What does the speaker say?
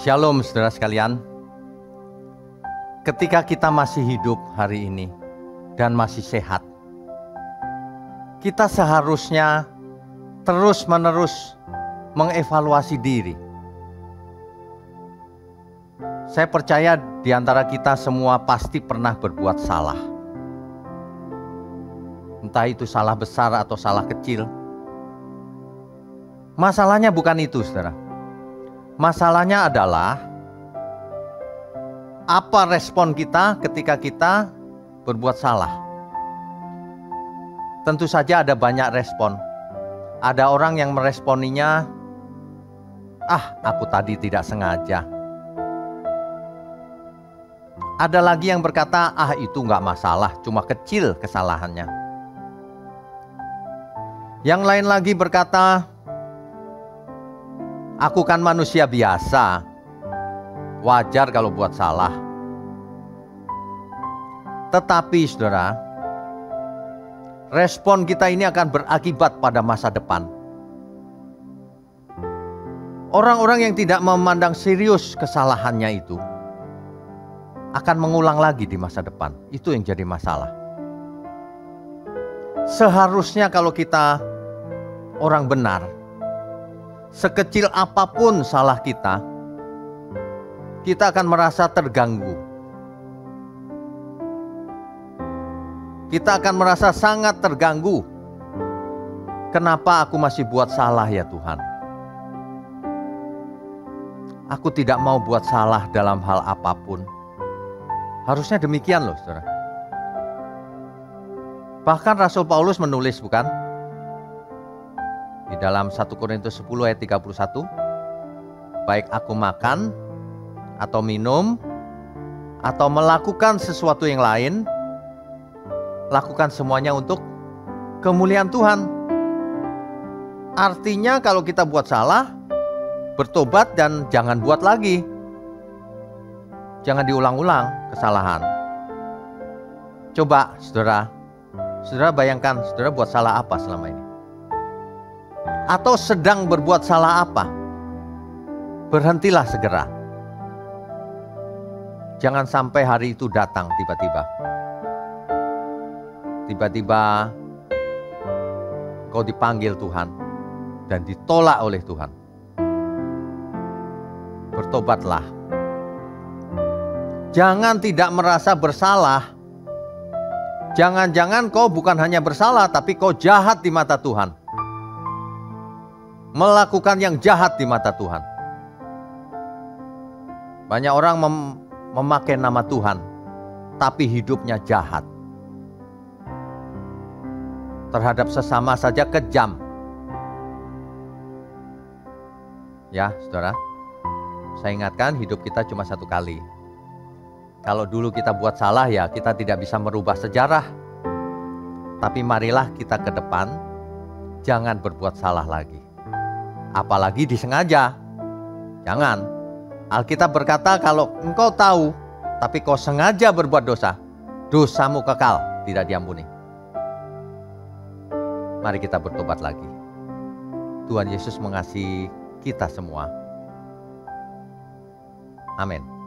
Shalom saudara sekalian. Ketika kita masih hidup hari ini dan masih sehat, kita seharusnya terus-menerus mengevaluasi diri. Saya percaya di antara kita semua pasti pernah berbuat salah. Entah itu salah besar atau salah kecil. Masalahnya bukan itu, saudara. Masalahnya adalah apa respon kita ketika kita berbuat salah. Tentu saja ada banyak respon. Ada orang yang meresponinya, "Ah, aku tadi tidak sengaja." Ada lagi yang berkata, "Ah, itu nggak masalah, cuma kecil kesalahannya." Yang lain lagi berkata, Aku kan manusia biasa. Wajar kalau buat salah. Tetapi saudara, respon kita ini akan berakibat pada masa depan. Orang-orang yang tidak memandang serius kesalahannya itu akan mengulang lagi di masa depan. Itu yang jadi masalah. Seharusnya kalau kita orang benar, sekecil apa pun salah kita, kita akan merasa terganggu. Kita akan merasa sangat terganggu. Kenapa aku masih buat salah ya Tuhan? Aku tidak mau buat salah dalam hal apa pun. Harusnya demikian loh saudara. Bahkan Rasul Paulus menulis bukan? Di dalam 1 Korintus 10 ayat 31, baik aku makan atau minum atau melakukan sesuatu yang lain, lakukan semuanya untuk kemuliaan Tuhan. Artinya kalau kita buat salah, bertobat dan jangan buat lagi. Jangan diulang-ulang kesalahan. Coba saudara, saudara bayangkan saudara buat salah apa selama ini atau sedang berbuat salah apa, berhentilah segera. Jangan sampai hari itu datang tiba-tiba. Tiba-tiba kau dipanggil Tuhan dan ditolak oleh Tuhan. Bertobatlah. Jangan tidak merasa bersalah. Jangan-jangan kau bukan hanya bersalah, tapi kau jahat di mata Tuhan melakukan yang jahat di mata Tuhan. Banyak orang mem memakai nama Tuhan, tapi hidupnya jahat. Terhadap sesama saja kejam. Ya, saudara, saya ingatkan hidup kita cuma satu kali. Kalau dulu kita buat salah ya kita tidak bisa merubah sejarah. Tapi marilah kita ke depan, jangan berbuat salah lagi apalagi disengaja. Jangan. Alkitab berkata kalau engkau tahu tapi kau sengaja berbuat dosa, dosamu kekal, tidak diampuni. Mari kita bertobat lagi. Tuhan Yesus mengasihi kita semua. Amin.